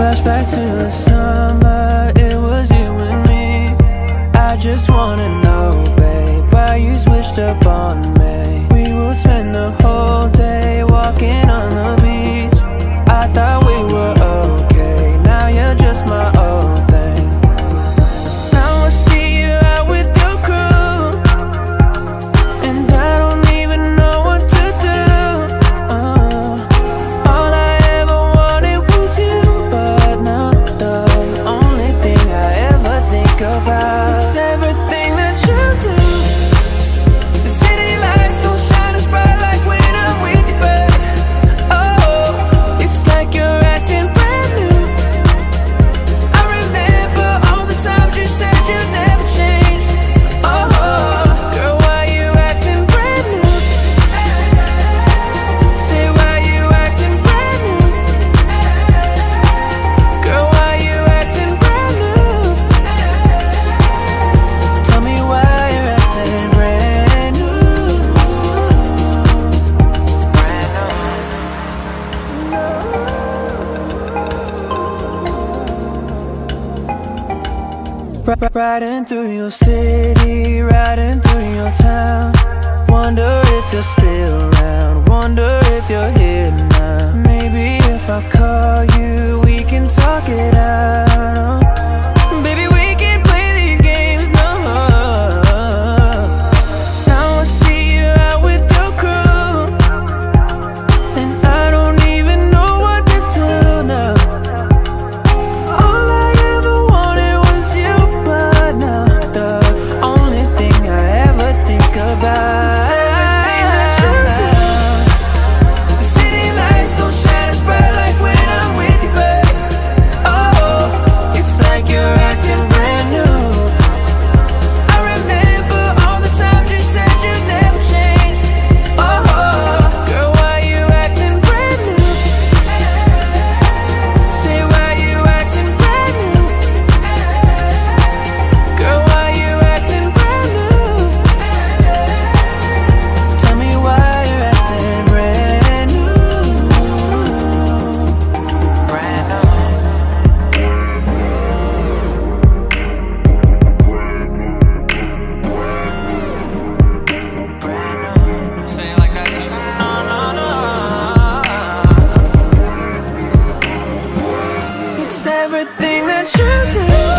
Flashback to the summer, it was you and me. I just wanna know, babe, why you switched up on me? We will spend the whole day walking on the about. It's everything. Riding through your city, riding through your town. Wonder if you're still around, wonder if you're here now. Maybe if I call you, we can talk it out. everything that you did